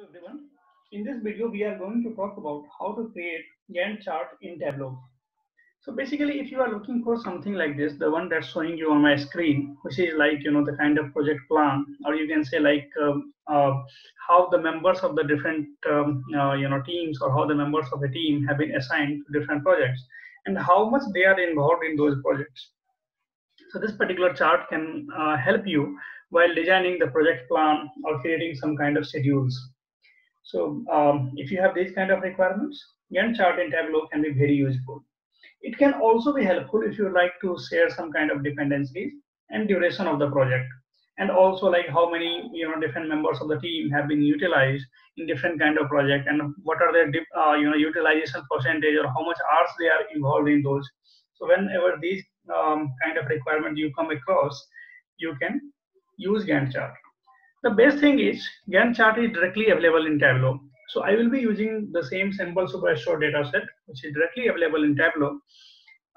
Hello everyone. In this video, we are going to talk about how to create Gantt chart in Tableau. So basically, if you are looking for something like this, the one that's showing you on my screen, which is like, you know, the kind of project plan, or you can say like um, uh, how the members of the different, um, uh, you know, teams or how the members of a team have been assigned to different projects and how much they are involved in those projects. So this particular chart can uh, help you while designing the project plan or creating some kind of schedules. So um, if you have these kind of requirements, Gantt chart in Tableau can be very useful. It can also be helpful if you like to share some kind of dependencies and duration of the project. And also like how many you know different members of the team have been utilized in different kind of project and what are their uh, you know utilization percentage or how much hours they are involved in those. So whenever these um, kind of requirement you come across, you can use Gantt chart. The best thing is Gantt chart is directly available in Tableau. So I will be using the same sample superstore data set, which is directly available in Tableau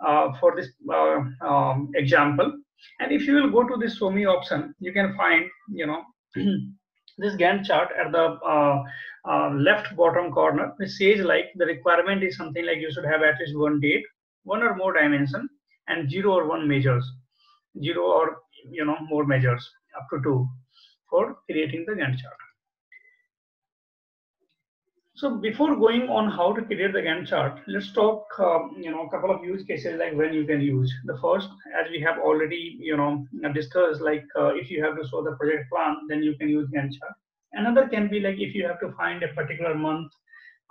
uh, for this uh, um, example. And if you will go to this show me option, you can find, you know, this Gantt chart at the uh, uh, left bottom corner, which says like the requirement is something like you should have at least one date, one or more dimension, and zero or one measures, zero or you know more measures up to two for creating the Gantt chart. So before going on how to create the Gantt chart, let's talk, um, you know, a couple of use cases like when you can use. The first, as we have already, you know, discussed, like uh, if you have to show the project plan, then you can use Gantt chart. Another can be like if you have to find a particular month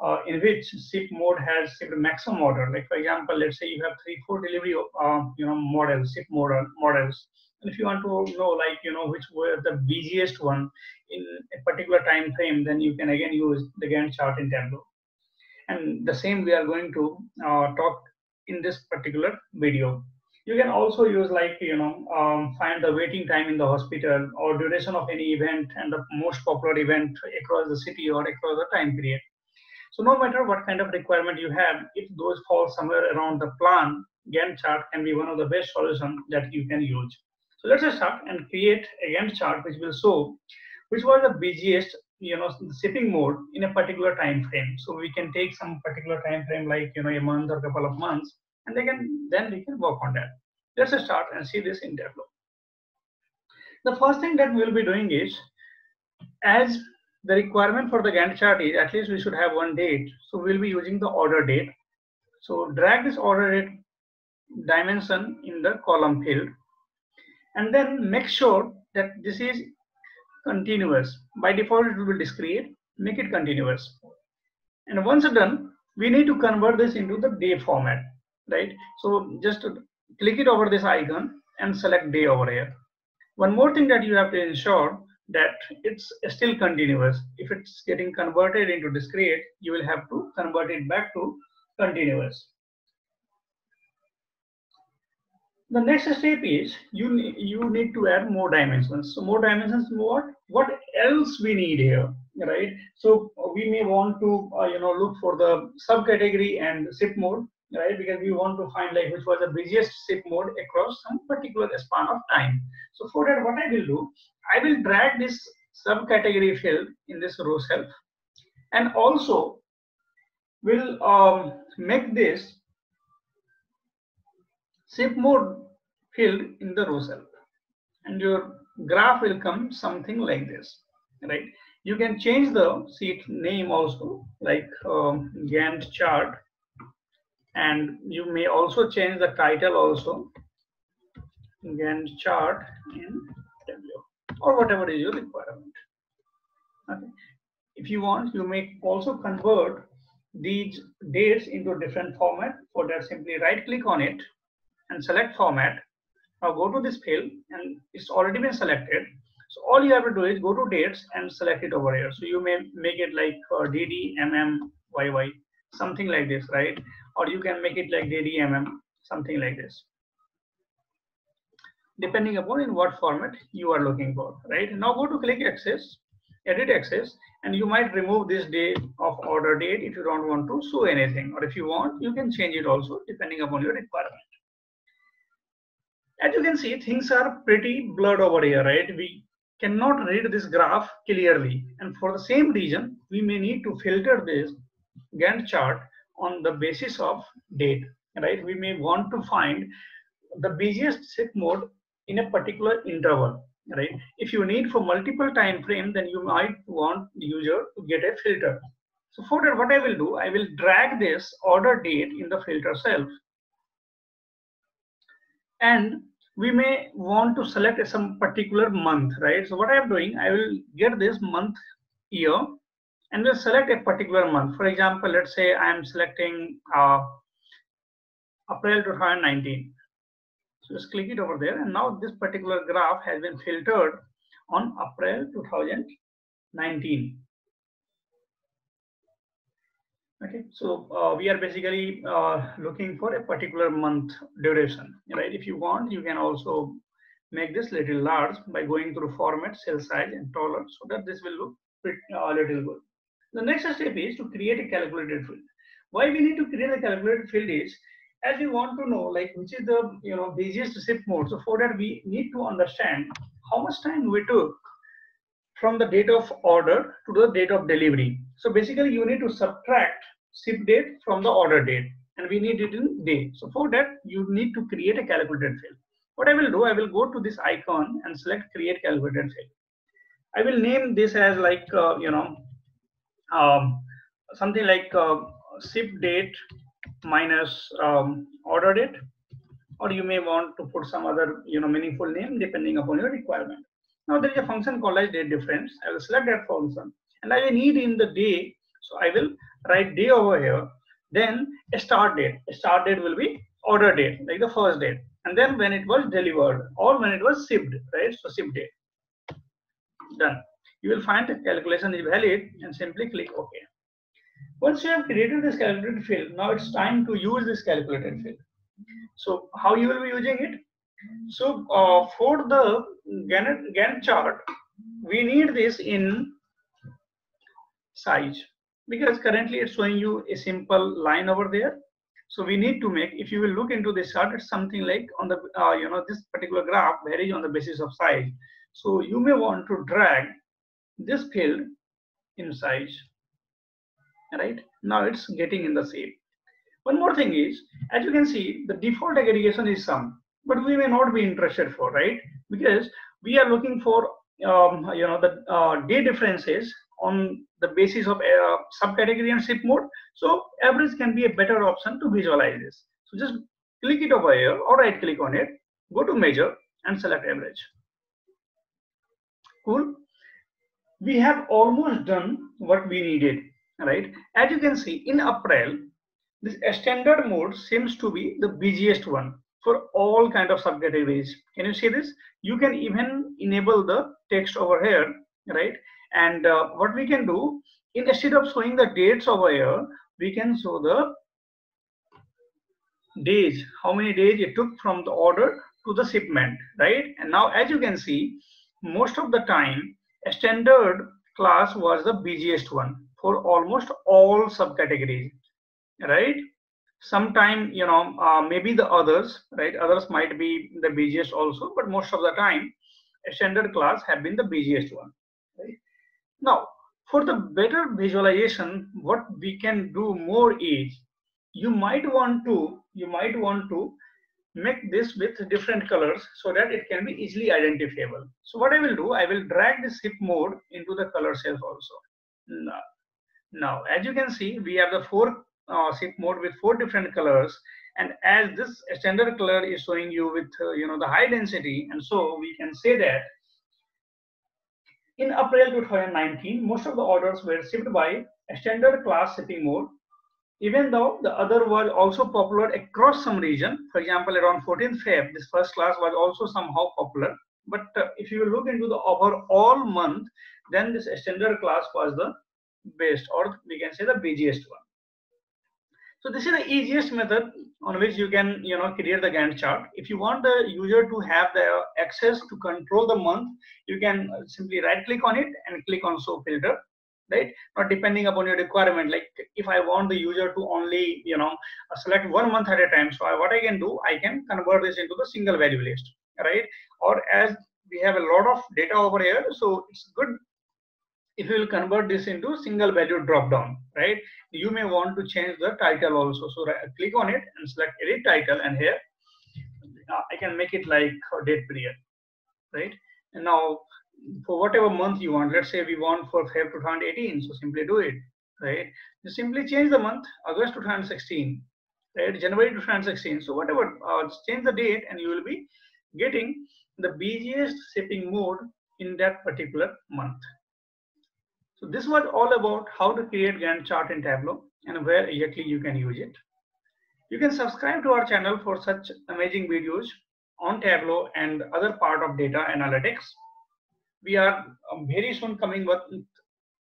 uh, in which ship mode has shipped maximum order. Like for example, let's say you have three, four delivery, uh, you know, models, ship model models. And if you want to know, like you know, which were the busiest one in a particular time frame, then you can again use the Gantt chart in Tableau. And the same we are going to uh, talk in this particular video. You can also use like you know um, find the waiting time in the hospital or duration of any event and the most popular event across the city or across the time period. So no matter what kind of requirement you have, if those fall somewhere around the plan, Gantt chart can be one of the best solutions that you can use. So let's just start and create a Gantt chart which will show which was the busiest, you know, shipping mode in a particular time frame. So we can take some particular time frame like you know a month or couple of months, and they can then we can work on that. Let's start and see this in Tableau. The first thing that we will be doing is as the requirement for the Gantt chart is at least we should have one date. So we'll be using the order date. So drag this order date dimension in the column field and then make sure that this is continuous. By default, it will be discrete. Make it continuous. And once done, we need to convert this into the day format, right? So just click it over this icon and select day over here. One more thing that you have to ensure that it's still continuous. If it's getting converted into discrete, you will have to convert it back to continuous. The next step is you you need to add more dimensions. So more dimensions, what what else we need here, right? So we may want to uh, you know look for the subcategory and ship mode, right? Because we want to find like which was the busiest ship mode across some particular span of time. So for that, what I will do, I will drag this subcategory field in this row shelf, and also will um, make this ship mode field in the row cell and your graph will come something like this, right? You can change the sheet name also, like um, Gantt chart and you may also change the title also Gantt chart in Tableau or whatever is your requirement. Okay. If you want, you may also convert these dates into different format. For that, simply right click on it and select format. Now go to this field and it's already been selected. So all you have to do is go to dates and select it over here. So you may make it like uh, DD, MM, YY, something like this, right? Or you can make it like DDMM, something like this. Depending upon in what format you are looking for, right? Now go to click axis, edit axis, and you might remove this day of order date if you don't want to show anything. Or if you want, you can change it also depending upon your requirement. As you can see, things are pretty blurred over here, right? We cannot read this graph clearly. And for the same reason, we may need to filter this Gantt chart on the basis of date, right? We may want to find the busiest ship mode in a particular interval, right? If you need for multiple time frame, then you might want the user to get a filter. So for that, what I will do, I will drag this order date in the filter cell. And we may want to select some particular month, right? So what I am doing, I will get this month year and we'll select a particular month. For example, let's say I am selecting uh, April 2019. So just click it over there and now this particular graph has been filtered on April 2019 okay. So uh, we are basically uh, looking for a particular month duration right? If you want you can also make this little large by going through format cell size and taller so that this will look a uh, little good. The next step is to create a calculated field. Why we need to create a calculated field is as we want to know like which is the you know busiest ship mode so for that we need to understand how much time we took from the date of order to the date of delivery. So basically you need to subtract ship date from the order date and we need it in day. So for that, you need to create a calculated field. What I will do, I will go to this icon and select create calculated field. I will name this as like, uh, you know, um, something like uh, ship date minus um, order date, or you may want to put some other, you know, meaningful name depending upon your requirement. Now there is a function called as date difference. I will select that function and I will need in the day. So I will write D over here then a start date. Start date will be order date like the first date. And then when it was delivered or when it was shipped right? So ship date. Done. You will find the calculation is valid and simply click ok. Once you have created this calculated field now it's time to use this calculated field. So how you will be using it? So uh, for the Gantt chart we need this in size because currently it's showing you a simple line over there. So we need to make, if you will look into this chart, it's something like on the, uh, you know, this particular graph varies on the basis of size. So you may want to drag this field in size, right? Now it's getting in the shape. One more thing is, as you can see, the default aggregation is sum, but we may not be interested for, right? Because we are looking for, um, you know, the uh, day differences on the basis of uh, subcategory and ship mode. So average can be a better option to visualize this. So just click it over here or right click on it, go to measure and select average. Cool. We have almost done what we needed, right? As you can see in April, this standard mode seems to be the busiest one for all kind of subcategories. Can you see this? You can even enable the text over here, right? And uh, what we can do, instead of showing the dates over here, we can show the days, how many days it took from the order to the shipment, right? And now as you can see, most of the time, a standard class was the busiest one for almost all subcategories, right? Sometime, you know, uh, maybe the others, right? Others might be the busiest also, but most of the time, a standard class have been the busiest one, right? Now, for the better visualization, what we can do more is you might want to you might want to make this with different colors so that it can be easily identifiable. So what I will do, I will drag this ship mode into the color cells also. Now, now as you can see, we have the four uh, ship mode with four different colors. And as this standard color is showing you with, uh, you know, the high density. And so we can say that in April 2019, most of the orders were shipped by standard class shipping mode, even though the other was also popular across some region. For example, around 14th Feb, this first class was also somehow popular. But uh, if you look into the overall month, then this standard class was the best, or we can say the busiest one. So this is the easiest method on which you can, you know, create the Gantt chart. If you want the user to have the access to control the month, you can uh, simply right click on it and click on show filter, right? Not depending upon your requirement. Like if I want the user to only, you know, uh, select one month at a time. So I, what I can do, I can convert this into the single value list, right? Or as we have a lot of data over here. So it's good if you will convert this into single value drop down, right? You may want to change the title also. So right, click on it and select edit title and here uh, I can make it like date period, right? And now for whatever month you want, let's say we want for Feb 2018, so simply do it, right? You simply change the month, August 2016, right? January 2016. So whatever, uh, change the date and you will be getting the busiest shipping mode in that particular month. So this was all about how to create Gantt chart in Tableau and where exactly you can use it. You can subscribe to our channel for such amazing videos on Tableau and other part of data analytics. We are um, very soon coming with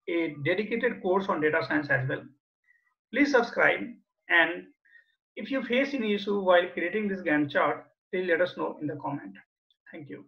a dedicated course on data science as well. Please subscribe and if you face any issue while creating this Gantt chart, please let us know in the comment. Thank you.